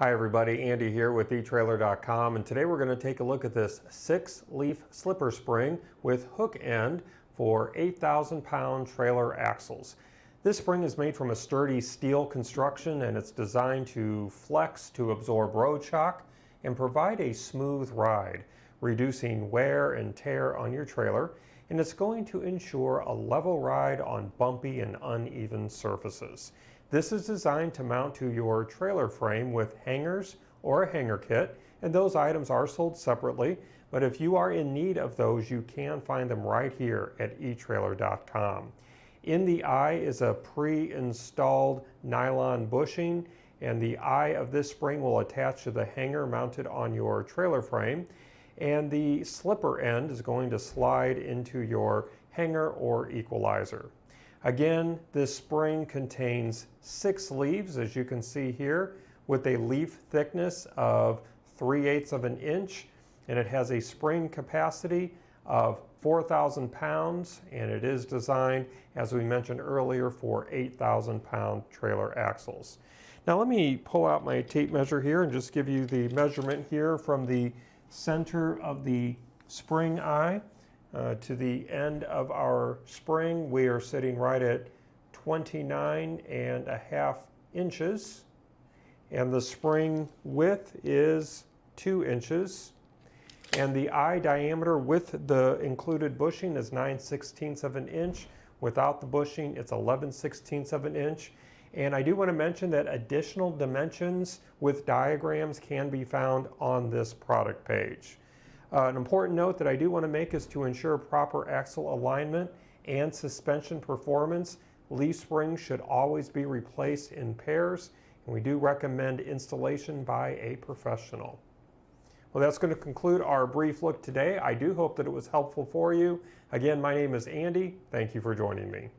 Hi everybody, Andy here with eTrailer.com and today we're going to take a look at this six leaf slipper spring with hook end for 8,000 pound trailer axles. This spring is made from a sturdy steel construction and it's designed to flex to absorb road shock and provide a smooth ride, reducing wear and tear on your trailer and it's going to ensure a level ride on bumpy and uneven surfaces. This is designed to mount to your trailer frame with hangers or a hanger kit, and those items are sold separately, but if you are in need of those, you can find them right here at eTrailer.com. In the eye is a pre-installed nylon bushing, and the eye of this spring will attach to the hanger mounted on your trailer frame, and the slipper end is going to slide into your hanger or equalizer. Again, this spring contains six leaves, as you can see here, with a leaf thickness of 3 eighths of an inch, and it has a spring capacity of 4,000 pounds, and it is designed, as we mentioned earlier, for 8,000 pound trailer axles. Now let me pull out my tape measure here and just give you the measurement here from the center of the spring eye uh, to the end of our spring, we are sitting right at 29 and a half inches. And the spring width is two inches. And the eye diameter with the included bushing is 9 sixteenths of an inch. Without the bushing, it's 11 sixteenths of an inch. And I do want to mention that additional dimensions with diagrams can be found on this product page. Uh, an important note that I do want to make is to ensure proper axle alignment and suspension performance. Leaf springs should always be replaced in pairs, and we do recommend installation by a professional. Well, that's going to conclude our brief look today. I do hope that it was helpful for you. Again, my name is Andy. Thank you for joining me.